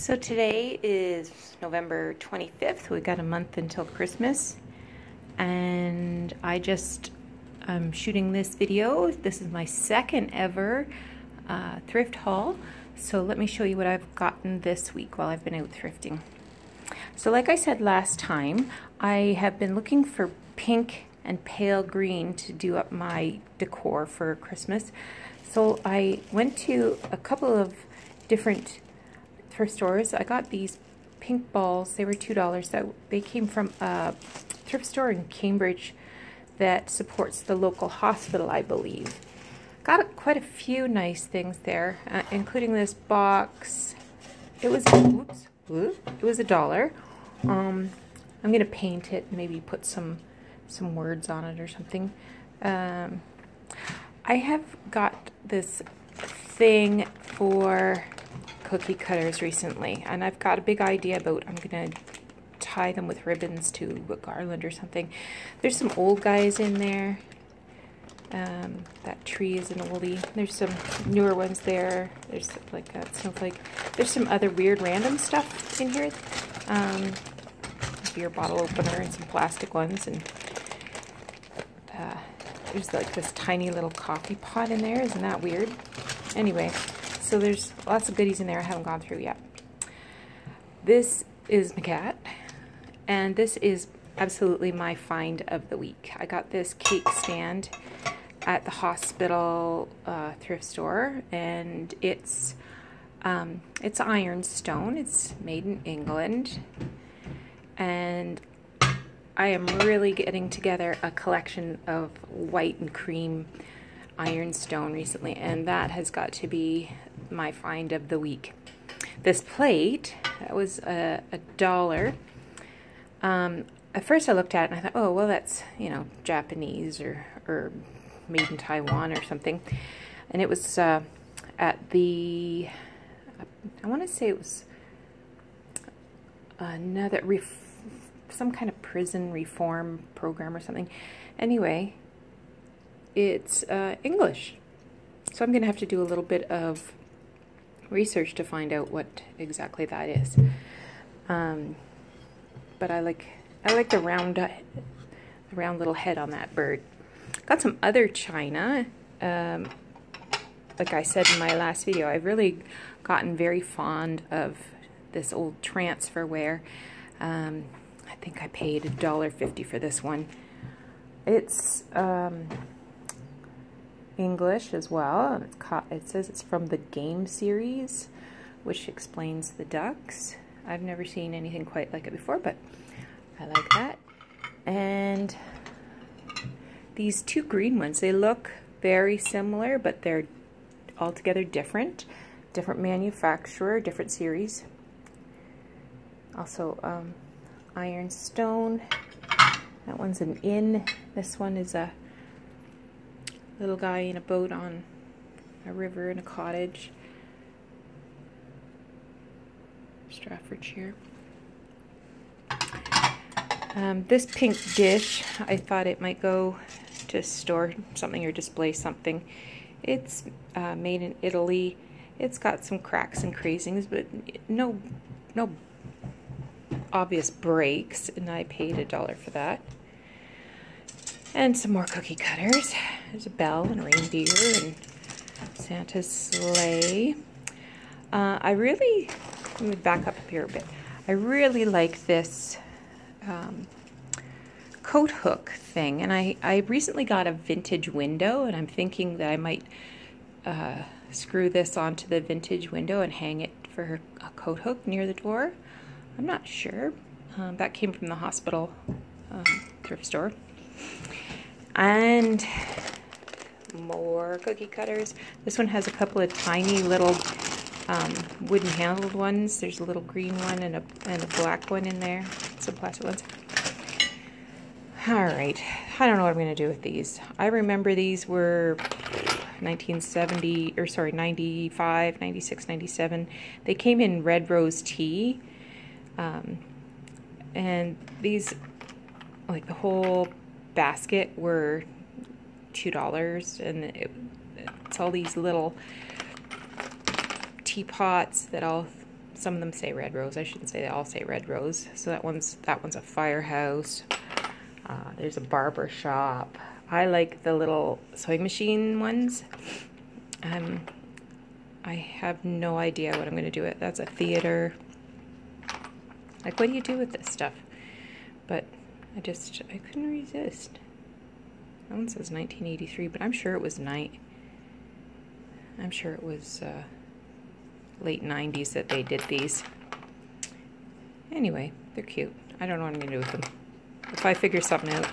So today is November 25th. We've got a month until Christmas. And I just am shooting this video. This is my second ever uh, thrift haul. So let me show you what I've gotten this week while I've been out thrifting. So like I said last time, I have been looking for pink and pale green to do up my decor for Christmas. So I went to a couple of different thrift stores. I got these pink balls. They were $2. That They came from a thrift store in Cambridge that supports the local hospital, I believe. Got quite a few nice things there, uh, including this box. It was, oops, it was a dollar. Um, I'm going to paint it, maybe put some some words on it or something. Um, I have got this thing for cookie cutters recently, and I've got a big idea about I'm going to tie them with ribbons to a garland or something. There's some old guys in there. Um, that tree is an oldie. There's some newer ones there. There's like a snowflake. There's some other weird random stuff in here. Um, beer bottle opener and some plastic ones and uh, there's like this tiny little coffee pot in there. Isn't that weird? Anyway, so there's lots of goodies in there I haven't gone through yet. This is my cat, and this is absolutely my find of the week. I got this cake stand at the hospital uh, thrift store, and it's um, it's ironstone. It's made in England, and I am really getting together a collection of white and cream ironstone recently, and that has got to be my find of the week. This plate, that was a, a dollar. Um, at first I looked at it and I thought, oh, well, that's, you know, Japanese or, or made in Taiwan or something. And it was uh, at the, I want to say it was another, some kind of prison reform program or something. Anyway, it's uh, English. So I'm going to have to do a little bit of research to find out what exactly that is. Um, but I like I like the round uh, the round little head on that bird. Got some other china. Um, like I said in my last video, I've really gotten very fond of this old transferware. Um, I think I paid $1.50 for this one. It's um, English as well. it says it's from the game series, which explains the ducks. I've never seen anything quite like it before, but I like that. And these two green ones, they look very similar, but they're altogether different. Different manufacturer, different series. Also, um, ironstone. That one's an inn. This one is a little guy in a boat on a river in a cottage. Staffordshire. Um, this pink dish, I thought it might go to store something or display something. It's uh, made in Italy. It's got some cracks and crazings, but no, no obvious breaks, and I paid a dollar for that. And some more cookie cutters. There's a bell and a reindeer and Santa's sleigh. Uh, I really, let me back up here a bit. I really like this um, coat hook thing. And I, I recently got a vintage window and I'm thinking that I might uh, screw this onto the vintage window and hang it for a coat hook near the door. I'm not sure. Um, that came from the hospital um, thrift store. And more cookie cutters. This one has a couple of tiny little um, wooden handled ones. There's a little green one and a, and a black one in there. Some plastic ones. All right. I don't know what I'm going to do with these. I remember these were 1970, or sorry, 95, 96, 97. They came in red rose tea. Um, and these, like the whole basket were $2 and it, it's all these little teapots that all some of them say red rose. I shouldn't say they all say red rose. So that one's that one's a firehouse. Uh, there's a barber shop. I like the little sewing machine ones. Um, I have no idea what I'm going to do with. That's a theater. Like, what do you do with this stuff? But I just, I couldn't resist. That one says 1983, but I'm sure it was night. I'm sure it was uh, late 90s that they did these. Anyway, they're cute. I don't know what I'm to do with them. If I figure something out,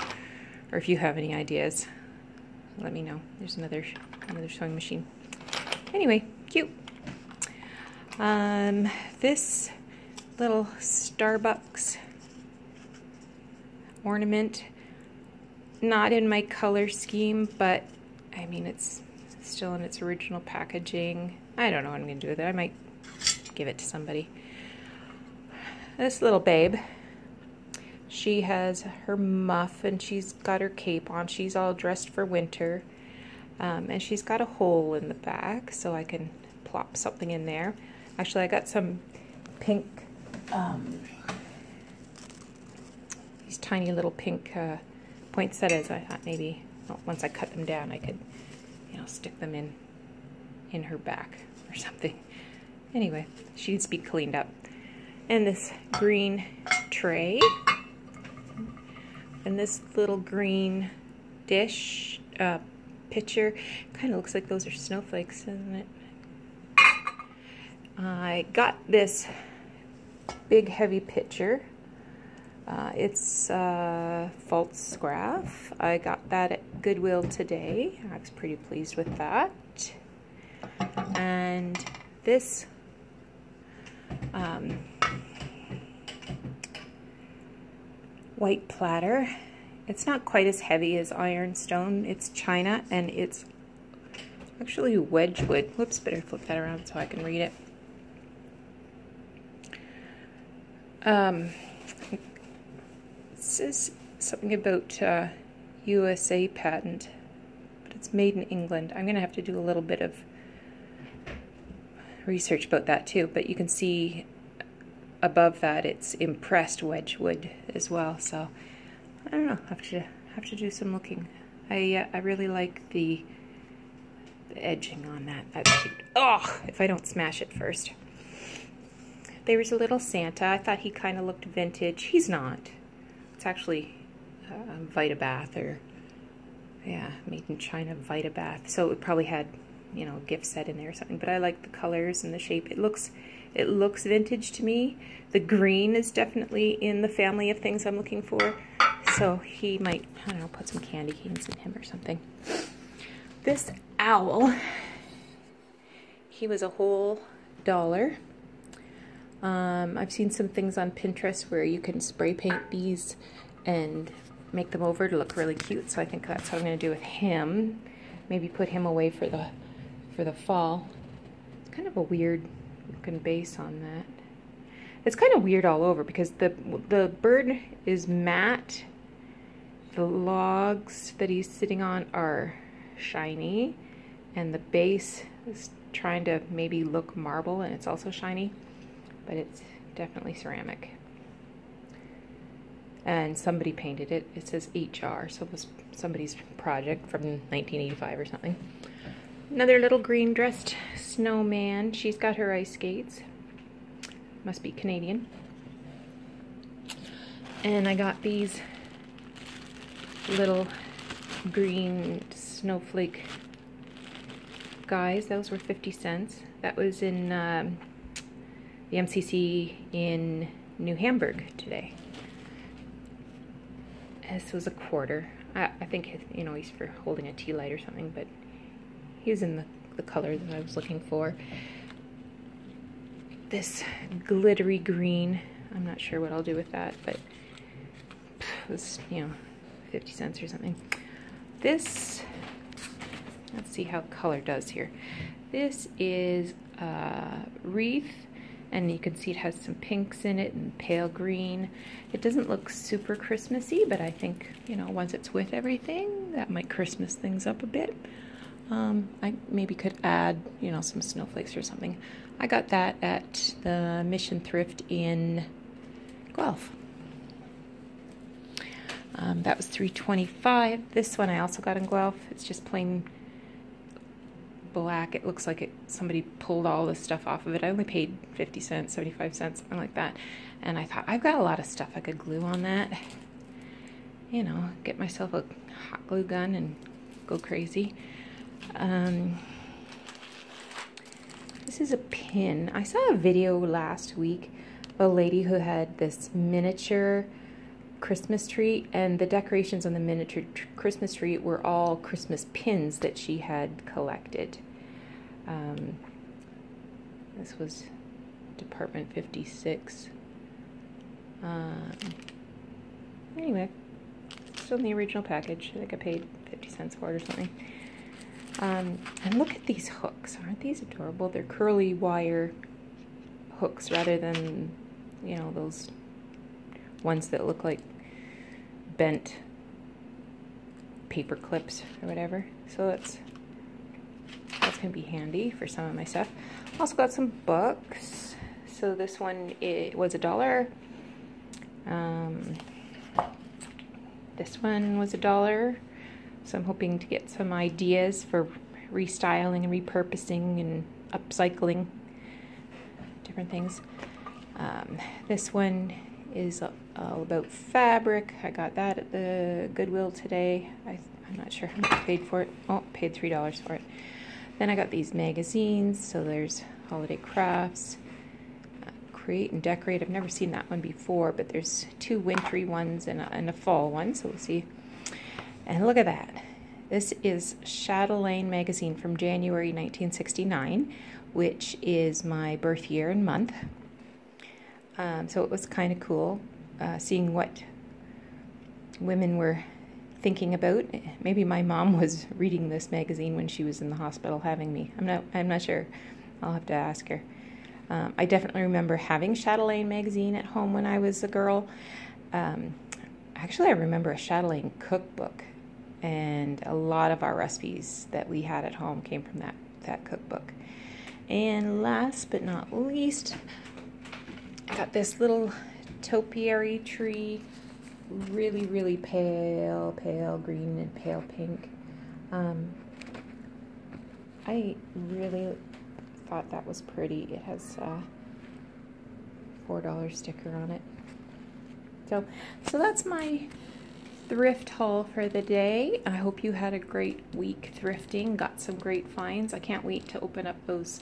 or if you have any ideas, let me know. There's another another sewing machine. Anyway, cute. Um, this little Starbucks ornament, not in my color scheme, but I mean, it's still in its original packaging. I don't know what I'm going to do with it. I might give it to somebody. This little babe, she has her muff and she's got her cape on. She's all dressed for winter. Um, and she's got a hole in the back so I can plop something in there. Actually, I got some pink, um, these tiny little pink uh, poinsettias. I thought maybe well, once I cut them down, I could, you know, stick them in in her back or something. Anyway, she needs to be cleaned up. And this green tray. And this little green dish, uh, pitcher. Kind of looks like those are snowflakes, doesn't it? I got this big heavy pitcher. Uh, it's Pfaltzgraff. I got that at Goodwill today. I was pretty pleased with that. And this um, white platter it's not quite as heavy as ironstone. It's china and it's actually Wedgwood. Whoops, better flip that around so I can read it. Um, says something about uh, USA patent, but it's made in England. I'm going to have to do a little bit of research about that too, but you can see above that it's impressed Wedgwood as well. So I don't know. Have to have to do some looking. I uh, I really like the, the edging on that. That's cute. Oh, if I don't smash it first. There was a little Santa. I thought he kind of looked vintage. He's not. It's actually uh, Vitabath or yeah, made in China Vitabath. So it probably had you know gift set in there or something. But I like the colors and the shape. It looks it looks vintage to me. The green is definitely in the family of things I'm looking for. So he might, I don't know, put some candy canes in him or something. This owl, he was a whole dollar. Um, I've seen some things on Pinterest where you can spray paint these and make them over to look really cute. So I think that's what I'm going to do with him. Maybe put him away for the for the fall. It's kind of a weird looking base on that. It's kind of weird all over because the the bird is matte the logs that he's sitting on are shiny and the base is trying to maybe look marble and it's also shiny, but it's definitely ceramic. And somebody painted it. It says HR, so it was somebody's project from 1985 or something. Another little green dressed snowman. She's got her ice skates. Must be Canadian. And I got these little green snowflake guys. Those were 50 cents. That was in um, the MCC in New Hamburg today. This was a quarter. I, I think, you know, he's for holding a tea light or something, but he's in the, the color that I was looking for. This glittery green. I'm not sure what I'll do with that, but it was, you know, 50 cents or something. This, let's see how color does here. This is a wreath, and you can see it has some pinks in it and pale green. It doesn't look super Christmassy, but I think, you know, once it's with everything, that might Christmas things up a bit. Um, I maybe could add, you know, some snowflakes or something. I got that at the Mission Thrift in Guelph. Um, that was 325. This one I also got in Guelph. It's just plain black. It looks like it somebody pulled all the stuff off of it. I only paid 50 cents, 75 cents, something like that. And I thought, I've got a lot of stuff I could glue on that. You know, get myself a hot glue gun and go crazy. Um, this is a pin. I saw a video last week of a lady who had this miniature Christmas tree, and the decorations on the miniature Christmas tree were all Christmas pins that she had collected. Um, this was Department 56. Um, anyway, still in the original package. I think I paid 50 cents for it or something. Um, and look at these hooks. Aren't these adorable? They're curly wire hooks rather than, you know, those ones that look like bent paper clips or whatever. So that's gonna be handy for some of my stuff. Also got some books. So this one it was a dollar. Um, this one was a dollar. So I'm hoping to get some ideas for restyling and repurposing and upcycling different things. Um, this one is all about fabric. I got that at the Goodwill today. I, am not sure how much I paid for it. Oh, paid $3 for it. Then I got these magazines. So there's Holiday Crafts, uh, Create and Decorate. I've never seen that one before, but there's two wintry ones and a, and a fall one. So we'll see and look at that. This is Chatelaine magazine from January 1969, which is my birth year and month. Um, so it was kind of cool uh, seeing what women were thinking about. Maybe my mom was reading this magazine when she was in the hospital having me. I'm not. I'm not sure. I'll have to ask her. Um, I definitely remember having Chatelaine magazine at home when I was a girl. Um, actually, I remember a Chatelaine cookbook and a lot of our recipes that we had at home came from that, that cookbook. And last but not least, I got this little topiary tree, really, really pale, pale green and pale pink. Um, I really thought that was pretty. It has a $4 sticker on it. So, so that's my thrift haul for the day. I hope you had a great week thrifting, got some great finds. I can't wait to open up those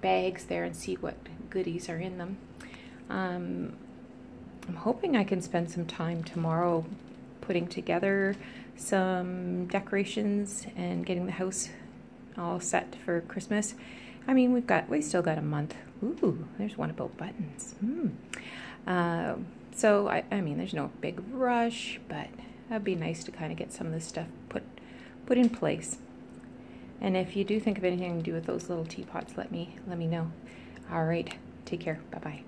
bags there and see what goodies are in them. Um, I'm hoping I can spend some time tomorrow putting together some decorations and getting the house all set for Christmas. I mean, we've got, we still got a month. Ooh, there's one about buttons. Hmm. Uh, so, I, I mean, there's no big rush, but that'd be nice to kind of get some of this stuff put put in place. And if you do think of anything to do with those little teapots, let me let me know. All right, take care. Bye bye.